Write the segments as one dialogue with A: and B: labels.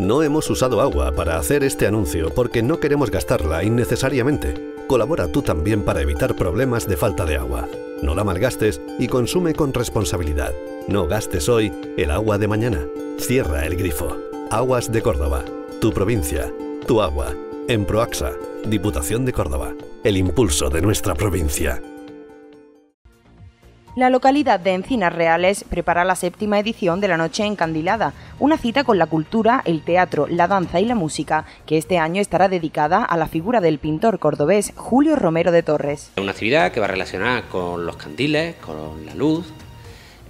A: No hemos usado agua para hacer este anuncio porque no queremos gastarla innecesariamente. Colabora tú también para evitar problemas de falta de agua. No la malgastes y consume con responsabilidad. No gastes hoy el agua de mañana. Cierra el grifo. Aguas de Córdoba. Tu provincia. Tu agua. En Proaxa. Diputación de Córdoba. El impulso de nuestra provincia.
B: La localidad de Encinas Reales prepara la séptima edición de la Noche Encandilada, una cita con la cultura, el teatro, la danza y la música, que este año estará dedicada a la figura del pintor cordobés Julio Romero de Torres.
C: Una actividad que va relacionada con los candiles, con la luz.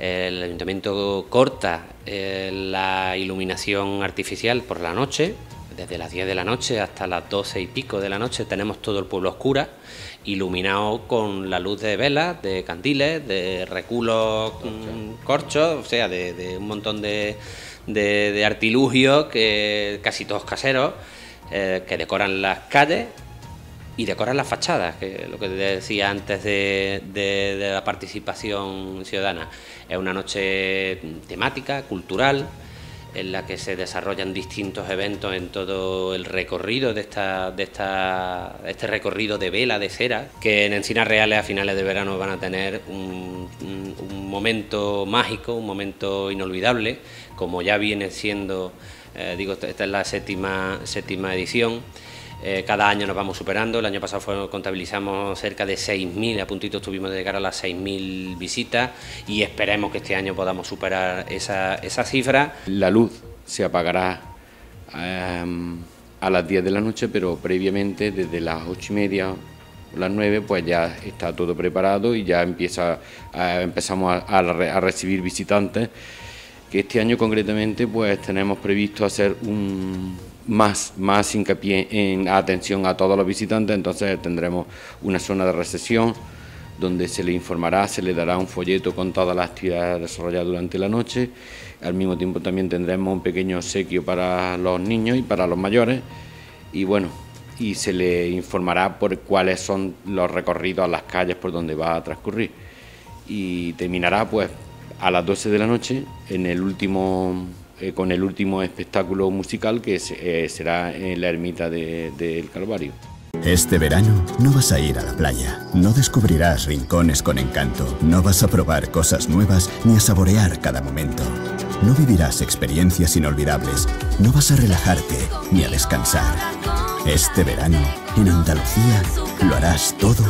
C: El ayuntamiento corta eh, la iluminación artificial por la noche, desde las 10 de la noche hasta las 12 y pico de la noche tenemos todo el pueblo oscura iluminado con la luz de velas, de candiles, de reculos mm, corchos, o sea, de, un montón de, artilugios, que casi todos caseros, eh, que decoran las calles y decoran las fachadas, que lo que decía antes de, de la participación ciudadana. Es una noche temática, cultural, en la que se desarrollan distintos eventos en todo el recorrido de esta, de esta, este recorrido de vela de cera, que en Encinas Reales a finales de verano van a tener un, momento mágico, un momento inolvidable, como ya viene siendo, eh, digo, esta es la séptima, séptima edición. Eh, cada año nos vamos superando. El año pasado contabilizamos cerca de 6.000, a puntito estuvimos de llegar a las 6.000 visitas y esperemos que este año podamos superar esa, cifra.
D: La luz se apagará em, a las 10 de la noche, pero previamente desde las 8 y media las 9 pues ya está todo preparado y ya empieza empezamos a recibir visitantes que este año concretamente pues tenemos previsto hacer un más, más hincapié en atención a todos los visitantes, entonces tendremos una zona de recepción donde se le informará, se le dará un folleto con todas las actividades desarrolladas durante la noche, al mismo tiempo también tendremos un pequeño obsequio para los niños y para los mayores. Y bueno, y se le informará por cuáles son los recorridos a las calles por donde va a transcurrir. Y terminará pues a las 12 de la noche en el último, eh, con el último espectáculo musical que eh, será en la ermita del Calvario.
E: Este verano no vas a ir a la playa, no descubrirás rincones con encanto, no vas a probar cosas nuevas ni a saborear cada momento. No vivirás experiencias inolvidables, no vas a relajarte ni a descansar. Este verano, en Andalucía, lo harás todo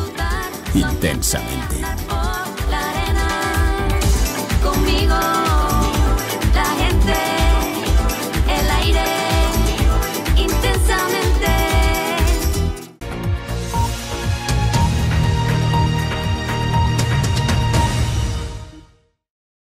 E: intensamente.